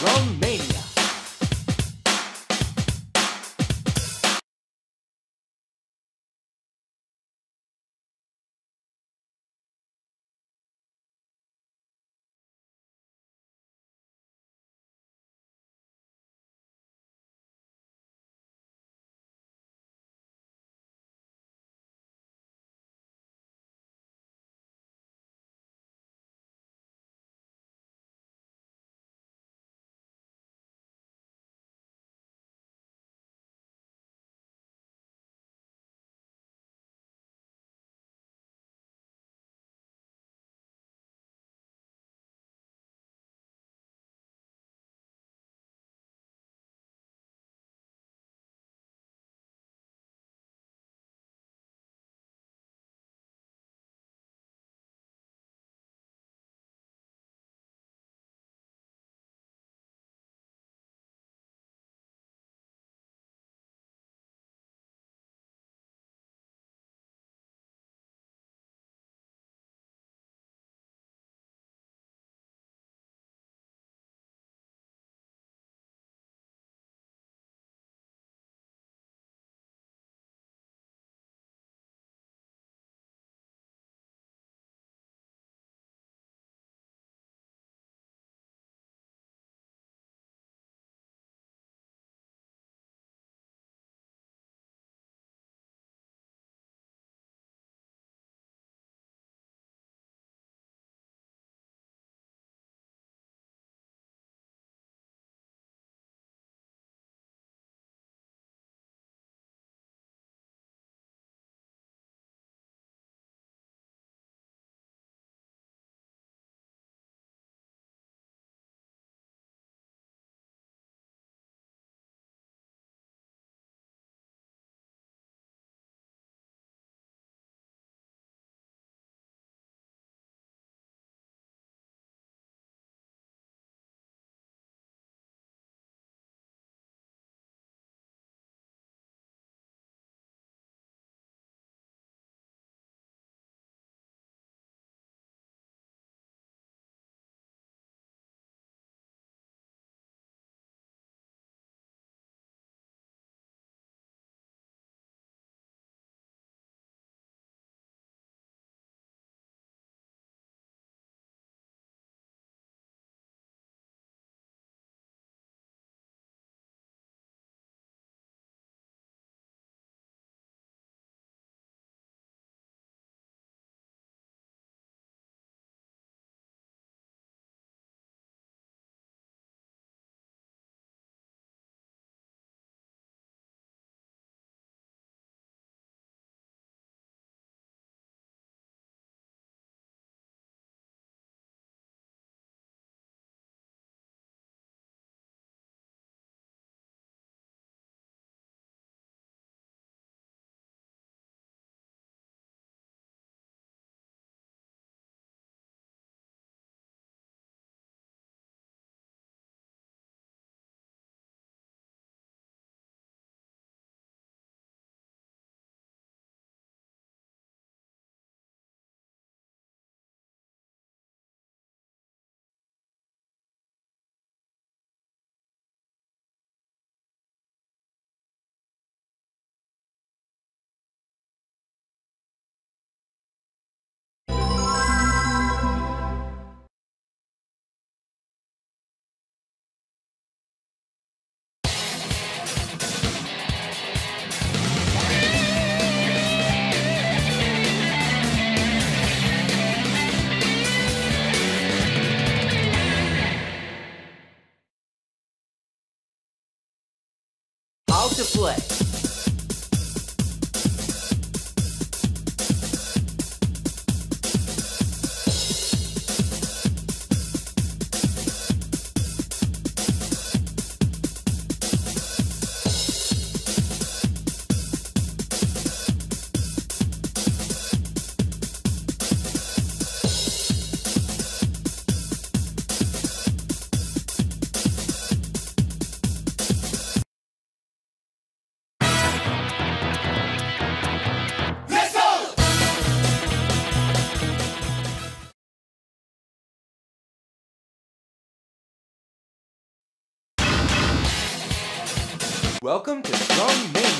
Romania. To play. Welcome to Strong Mania.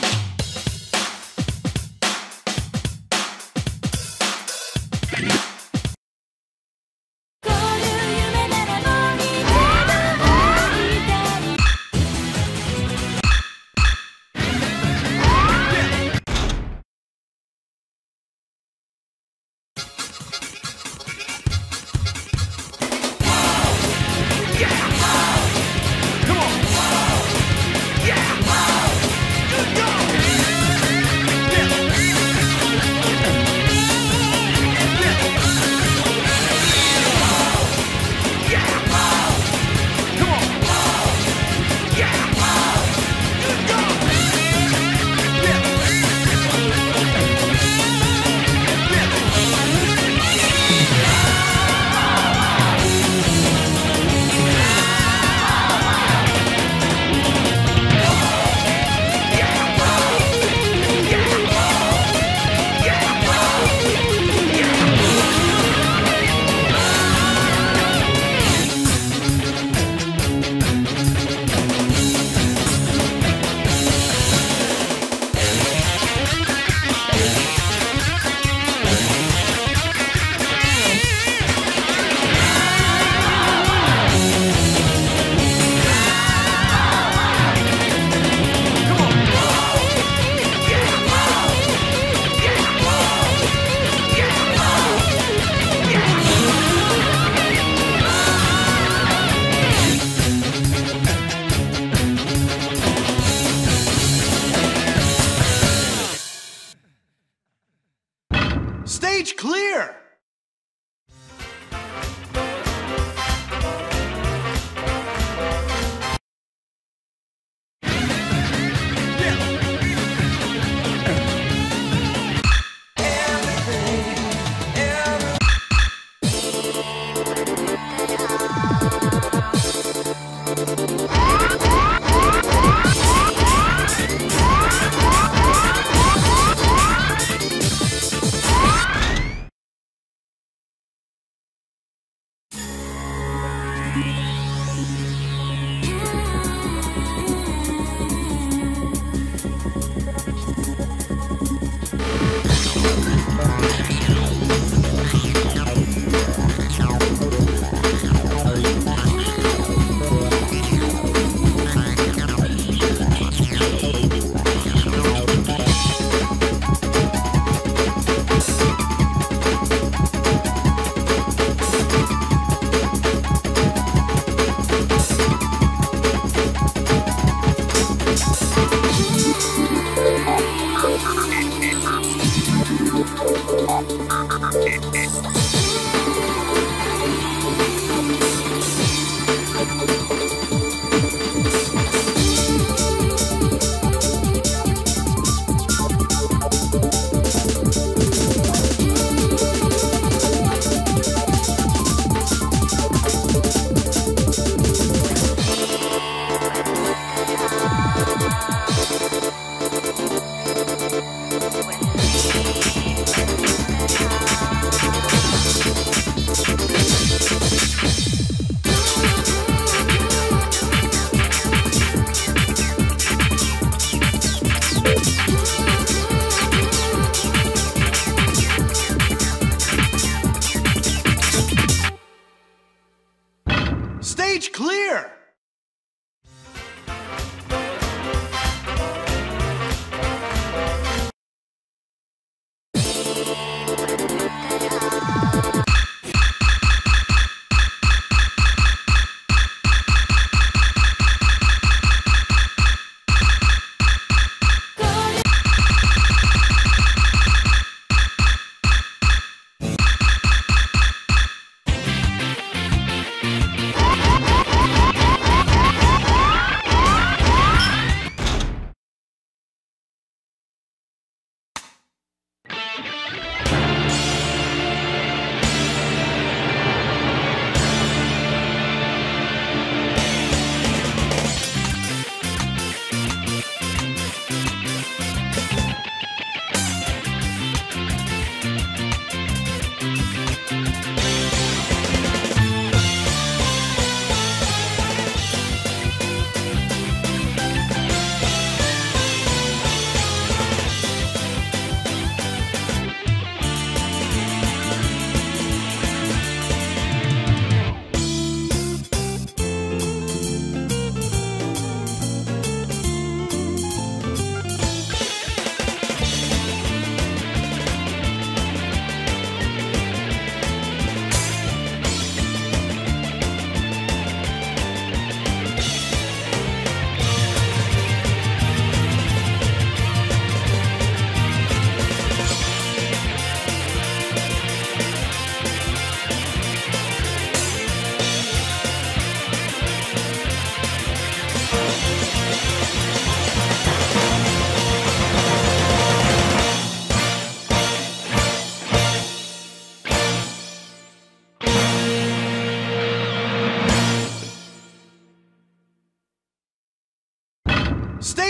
Stage clear!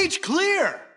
Stage clear!